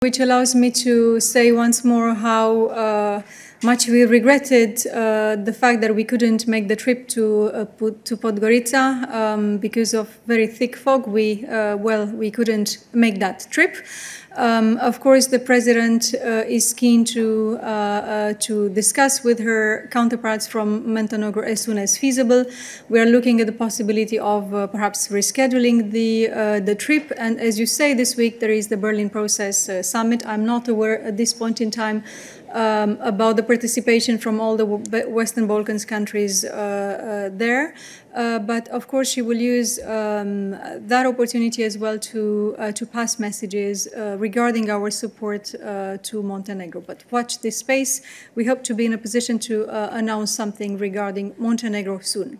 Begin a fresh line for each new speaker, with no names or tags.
which allows me to say once more how uh, much we regretted uh, the fact that we couldn't make the trip to uh, to Podgorica um, because of very thick fog. We uh, well, we couldn't make that trip. Um, of course, the president is keen to to discuss with her counterparts from Montenegro as soon as feasible. We are looking at the possibility of perhaps rescheduling the the trip. And as you say, this week there is the Berlin Process Summit. I'm not aware at this point in time um, about the participation from all the Western Balkans countries uh, uh, there. Uh, but of course, she will use um, that opportunity as well to to pass messages regarding our support to Montenegro. But watch this space. We hope to be in a position to announce something regarding Montenegro soon.